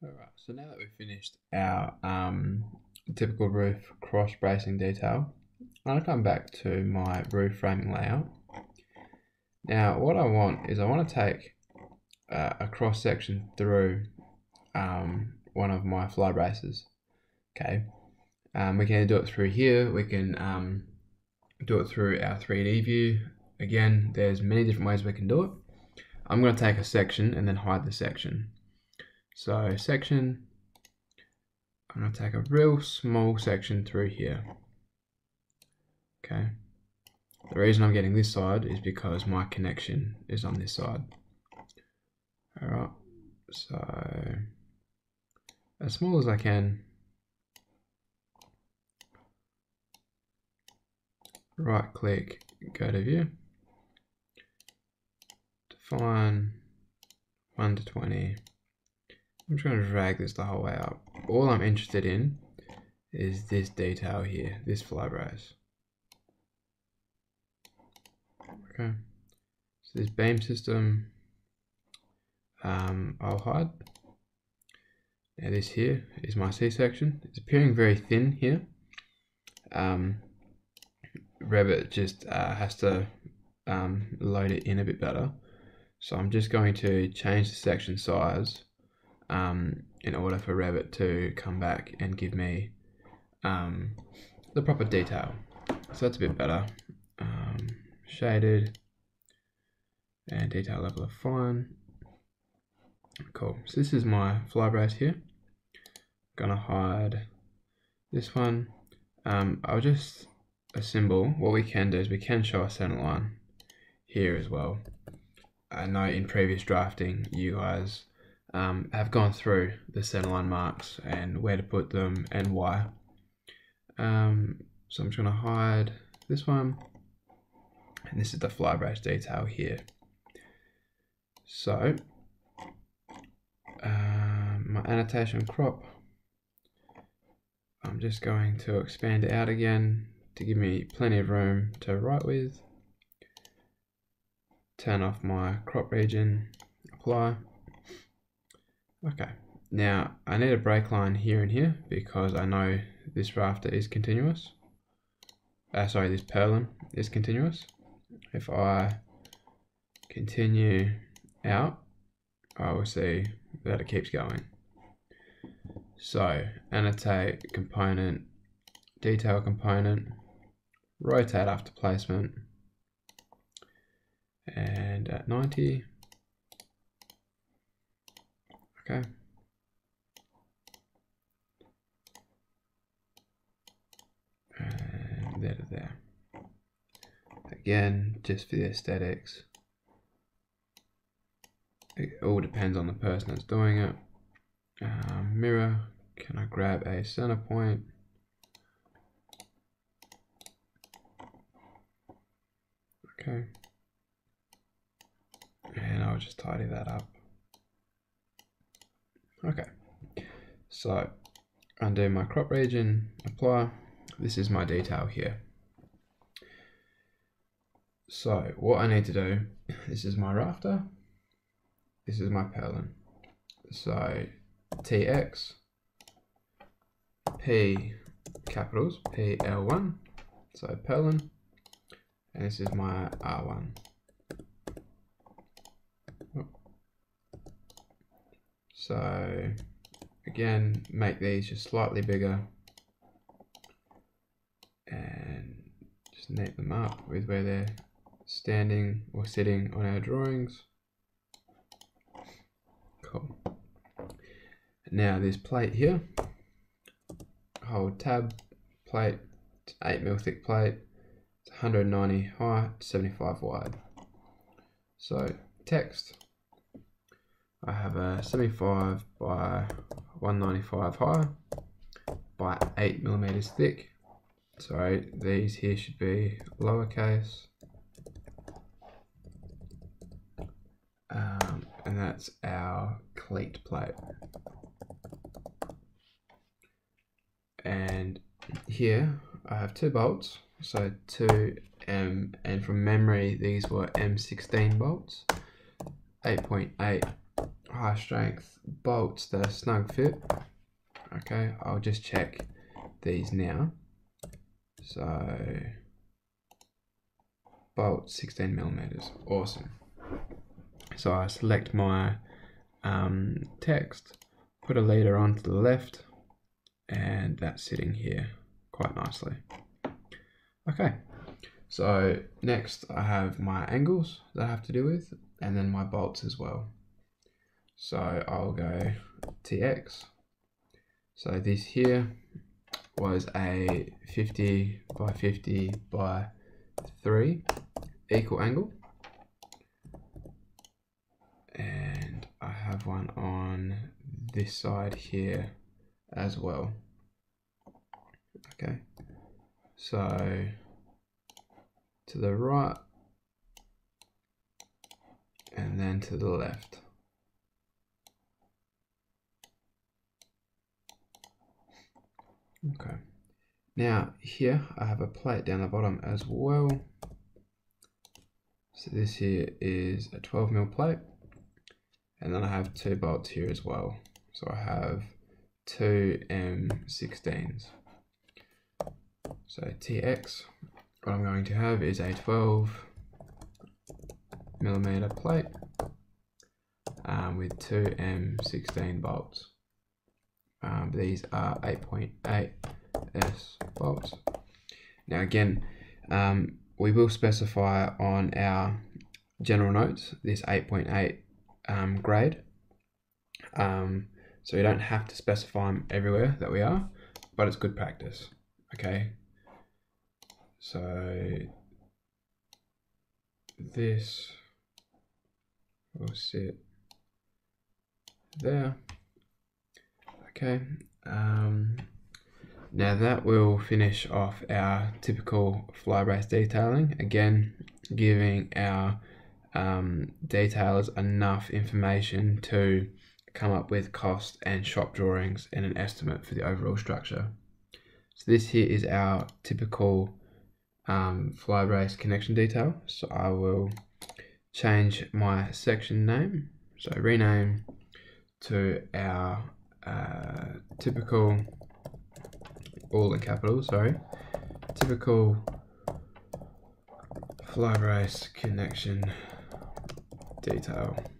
Alright, so now that we've finished our um, typical roof cross bracing detail, I'm going to come back to my roof framing layout. Now what I want is I want to take uh, a cross section through um, one of my fly braces. Okay, um, we can do it through here, we can um, do it through our 3D view. Again, there's many different ways we can do it. I'm going to take a section and then hide the section. So section, I'm going to take a real small section through here. Okay. The reason I'm getting this side is because my connection is on this side. Alright, so as small as I can, right click, go to view, define 1 to 20. I'm just going to drag this the whole way up. All I'm interested in is this detail here, this fly. Okay, so this beam system, um, I'll hide. Now this here is my C-section. It's appearing very thin here. Um, Revit just uh, has to um, load it in a bit better. So I'm just going to change the section size um, in order for Revit to come back and give me um, the proper detail. So that's a bit better. Um, shaded and detail level of fine. Cool. So this is my fly brace here. gonna hide this one. Um, I'll just assemble. What we can do is we can show a center line here as well. I know in previous drafting you guys um, have gone through the centerline marks and where to put them and why. Um, so I'm just going to hide this one and this is the fly brace detail here. So uh, my annotation crop, I'm just going to expand it out again to give me plenty of room to write with turn off my crop region, apply. Okay, now I need a break line here and here because I know this rafter is continuous. Uh, sorry, this purlin is continuous. If I continue out, I will see that it keeps going. So annotate component, detail component, rotate after placement, and at 90 okay and there to there again just for the aesthetics it all depends on the person that's doing it um, mirror can I grab a center point okay and I'll just tidy that up. Okay, so undo my crop region, apply. This is my detail here. So what I need to do, this is my rafter, this is my purlin. So TX, P capitals, PL1, so purlin, and this is my R1. So again, make these just slightly bigger and just net them up with where they're standing or sitting on our drawings. Cool. Now this plate here, hold tab plate, it's 8 mil thick plate, it's 190 high, 75 wide. So text, I have a 75 by 195 high by 8 millimeters thick. So these here should be lowercase. Um, and that's our cleat plate. And here I have two bolts, so two M, and from memory these were M16 bolts, 8.8 high strength bolts that are snug fit. Okay, I'll just check these now. So bolt 16 millimeters, awesome. So I select my um, text, put a leader onto the left, and that's sitting here quite nicely. Okay, so next I have my angles that I have to do with, and then my bolts as well. So I'll go TX. So this here was a 50 by 50 by 3 equal angle. And I have one on this side here as well. Okay, so to the right and then to the left. Okay. Now here I have a plate down the bottom as well. So this here is a 12 mil plate. And then I have two bolts here as well. So I have two M16s. So TX, what I'm going to have is a 12 millimeter plate um, with two M16 bolts. Um, these are 8.8 S bolts. Now again, um, we will specify on our general notes this 8.8 um, grade. Um, so we don't have to specify them everywhere that we are, but it's good practice. Okay. So this will sit there. Okay. Um, now that will finish off our typical fly brace detailing. Again, giving our um, detailers enough information to come up with cost and shop drawings and an estimate for the overall structure. So this here is our typical um, fly brace connection detail. So I will change my section name. So rename to our uh, typical, all in capitals, sorry, typical fly brace connection detail.